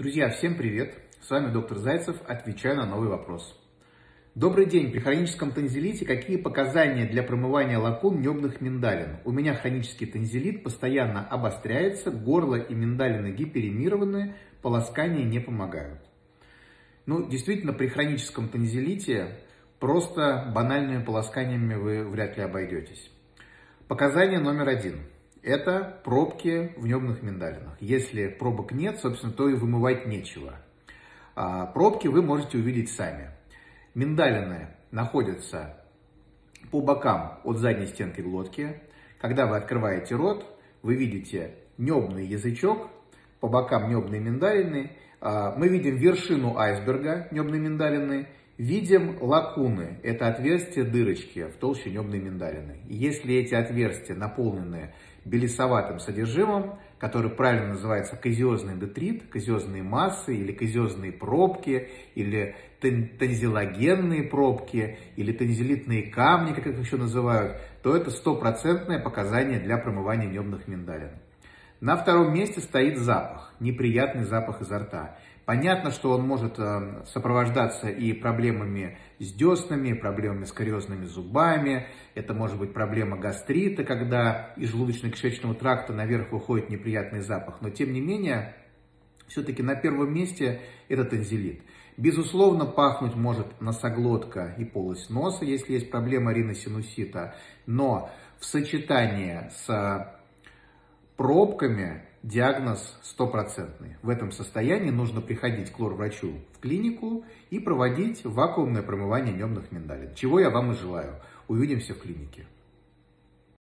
Друзья, всем привет! С вами доктор Зайцев, отвечаю на новый вопрос. Добрый день! При хроническом танзелите какие показания для промывания лаком небных миндалин? У меня хронический танзелит постоянно обостряется, горло и миндалины гиперемированы, полоскания не помогают. Ну, действительно, при хроническом танзелите просто банальными полосканиями вы вряд ли обойдетесь. Показание номер один – это пробки в небных миндалинах. Если пробок нет, собственно, то и вымывать нечего. А пробки вы можете увидеть сами. Миндалины находятся по бокам от задней стенки глотки. Когда вы открываете рот, вы видите небный язычок, по бокам небные миндалины. А, мы видим вершину айсберга небной миндалины, видим лакуны, это отверстия, дырочки в толще небной миндалины. И если эти отверстия наполнены белесоватым содержимым, который правильно называется казиозный детрит, казиозные массы или казиозные пробки, или тензилогенные пробки, или тензилитные камни, как их еще называют, то это стопроцентное показание для промывания небных миндалин. На втором месте стоит запах, неприятный запах изо рта. Понятно, что он может э, сопровождаться и проблемами с деснами, проблемами с кариозными зубами. Это может быть проблема гастрита, когда из желудочно-кишечного тракта наверх выходит неприятный запах. Но тем не менее, все-таки на первом месте это танзелит. Безусловно, пахнуть может носоглотка и полость носа, если есть проблема риносинусита. Но в сочетании с пробками диагноз стопроцентный. В этом состоянии нужно приходить к лор-врачу в клинику и проводить вакуумное промывание небных миндалин. Чего я вам и желаю. Увидимся в клинике.